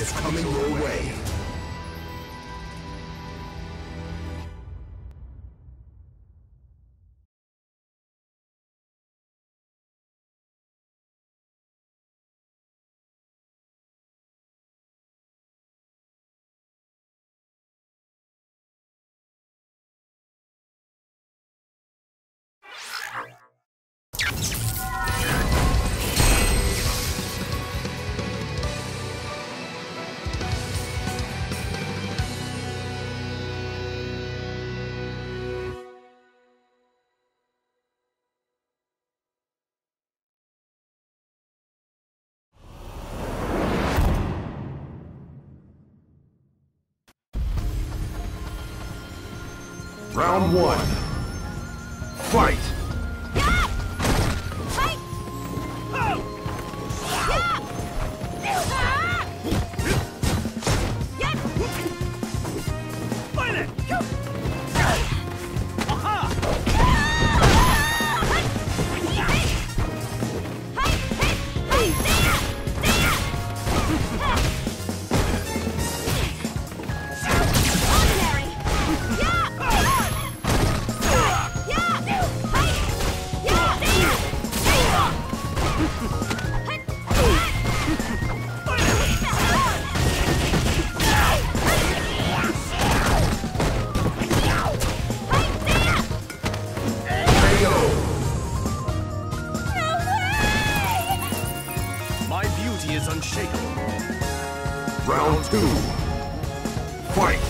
is coming your way. Round one. Fight! Round two. Fight!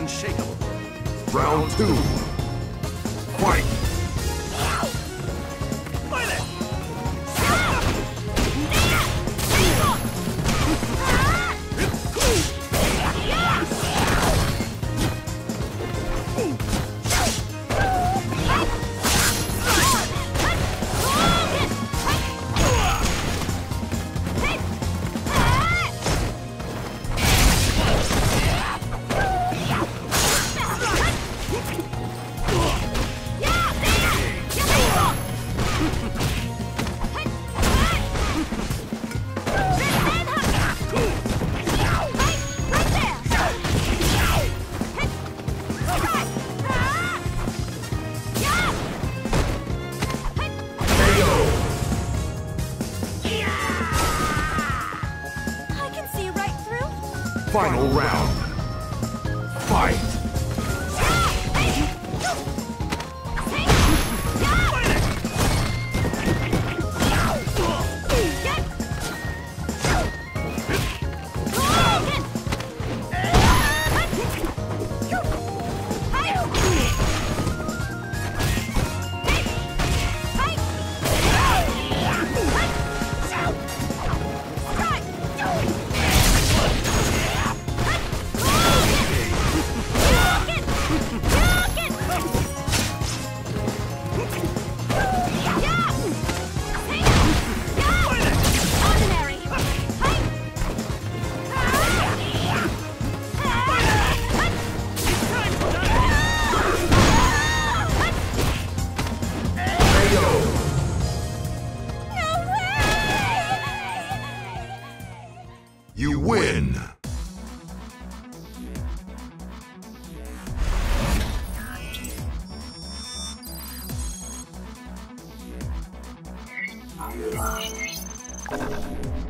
Unshakable. Round two. Fight! Final round. Fight! You win! Thank